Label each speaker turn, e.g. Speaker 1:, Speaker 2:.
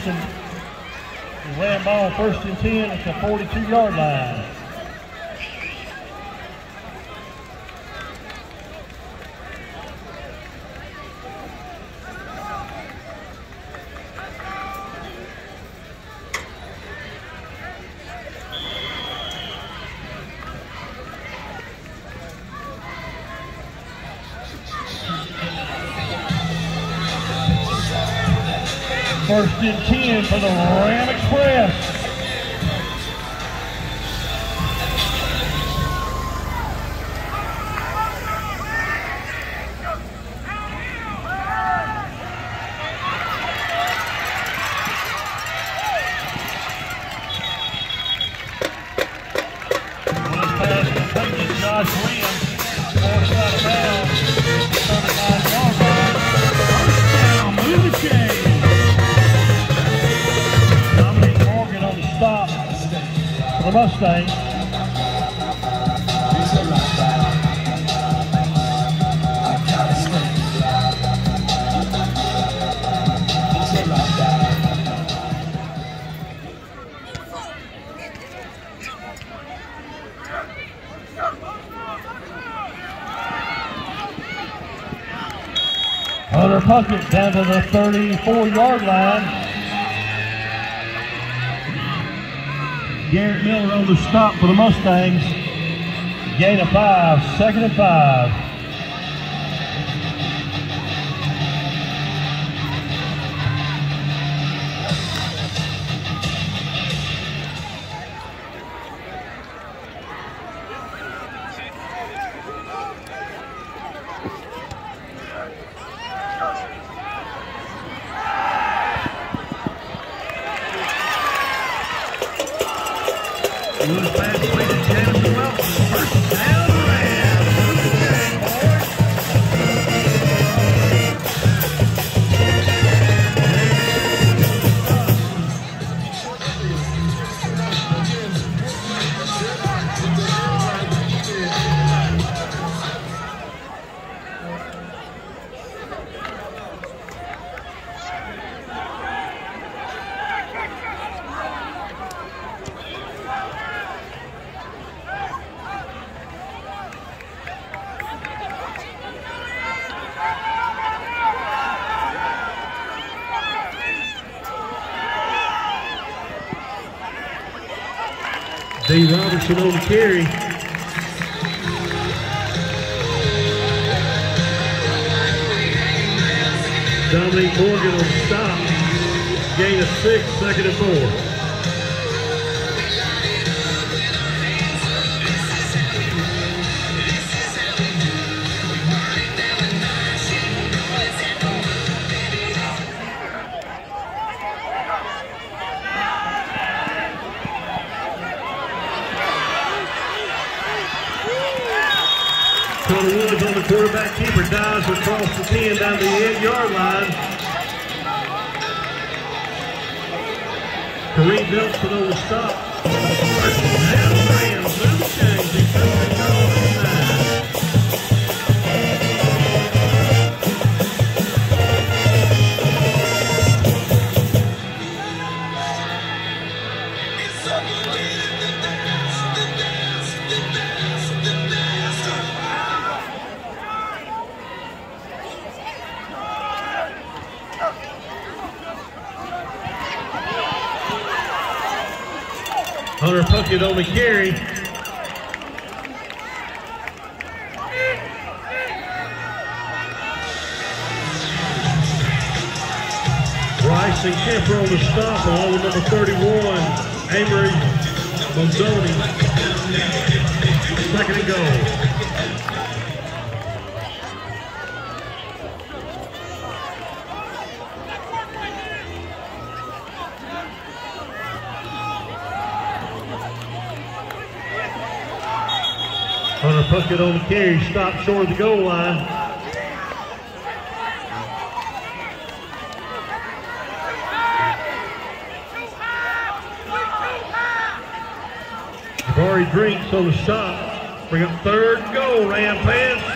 Speaker 1: Mason will lay ball first and 10 at the 42 yard line. First and 10 for the Ram Express. For the Mustangs. Hunter Puckett down to the 34-yard line. Garrett Miller on the stop for the Mustangs. Gain of five, second and five. Loose
Speaker 2: D. Robertson on the carry. Dominic Morgan on stop. Gain of six, second and four. Connor Williams on the quarterback keeper, dives across the 10 down the 8-yard line. Kareem Nelson on the stop. First down, Rams. Loose change. Hunter Puckett on the carry. Rice and Kemper on the stop along with number 31, Amory Monzoni. Second and goal. Hunter Puckett on the carry, stopped short of the goal line. Jabari Drinks on the shot. Bring up third goal. Ram pass.